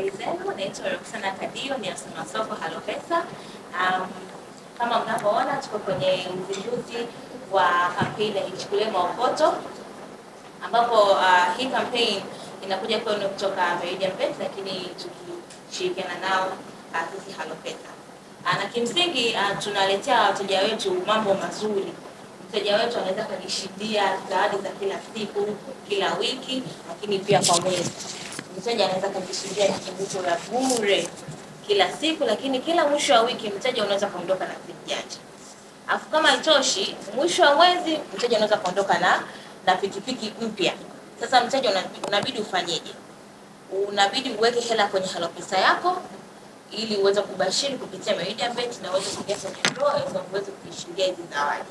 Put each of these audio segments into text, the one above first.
habari zenu, naitwa Roxana Kadio, ni afisa masoko HaloPesa. Um, kama mnavyoona tuko kwenye uzinduzi wa kampeni ya Ichukulie Maokoto ambapo uh, hii campaign inakuja kwenu kutoka Meridian Bank, lakini tukishirikiana nao uh, sisi HaloPesa. Uh, na kimsingi uh, tunaletea wateja wetu mambo mazuri. Mteja wetu anaweza kujishindia zawadi za kila siku, kila wiki, lakini pia kwa mwezi. Mteja anaweza kujishindia kikumbusho la bure kila siku, lakini kila mwisho wa wiki mteja unaweza kuondoka na simu Afu kama haitoshi, mwisho wa mwezi mteja unaweza kuondoka na na pikipiki mpya. Sasa mteja unabidi ufanyeje? Unabidi uweke hela kwenye HaloPesa yako ili uweze kubashiri kupitia Meridian Bet na uweze kuingia kwenye draw ili uweze kujishindia hizi zawadi.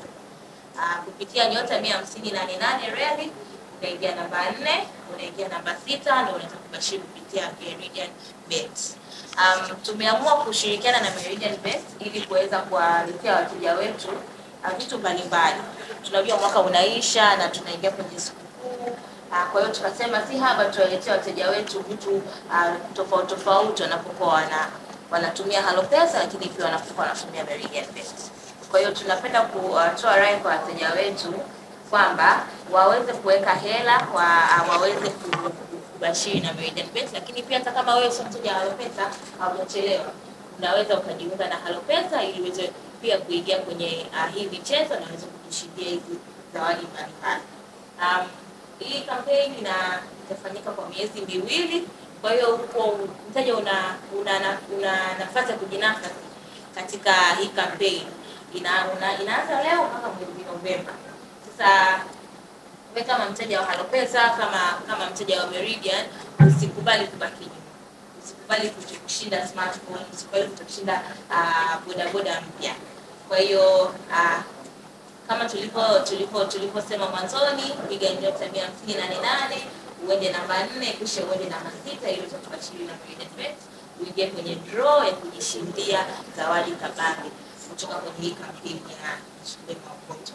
Ah, kupitia nyota mia hamsini nane nane reli unaingia namba nne unaingia namba sita na unaweza kubashiri kupitia Meridian Bet. Um, tumeamua kushirikiana na Meridian Bet ili kuweza kuwaletea wateja wetu ah, vitu mbalimbali. Tunajua mwaka unaisha na tunaingia kwenye sikukuu uh, kwa hiyo tukasema si haba tuwaletea wateja wetu vitu uh, tofauti tofauti wanapokuwa wana wanatumia Halo Pesa, lakini pia wanapokuwa wanatumia Meridian Bet. Kwa hiyo tunapenda kutoa rai kwa wateja wetu kwamba waweze kuweka hela wa, waweze kubashiri na Meridian Bet, lakini pia hata kama wewe sio mteja wa HaloPesa haujachelewa, unaweza ukajiunga na HaloPesa ili uweze pia kuingia kwenye uh, hii michezo na uweze kujishindia hizi zawadi mbalimbali. Um, hii kampeni ina itafanyika kwa miezi miwili, kwa hiyo huko mteja una, una, una, una nafasi ya kujinafasi katika hii kampeni ina, una, inaanza leo mpaka mwezi Novemba. Sasa wewe kama mteja wa HaloPesa, kama kama mteja wa Meridian, usikubali kubaki nyuma, usikubali kushinda smartphone, usikubali kushinda uh, bodaboda mpya. Kwa hiyo uh, kama tulipo tulipo tuliposema mwanzoni, piga nyota mia hamsini nane nane uende namba nne kisha uende namba sita ili utakubashiri na Meridian Bet uingie kwenye draw ya kujishindia zawadi kabambe kutoka kwenye hii kampeni ya Shule Maokoto.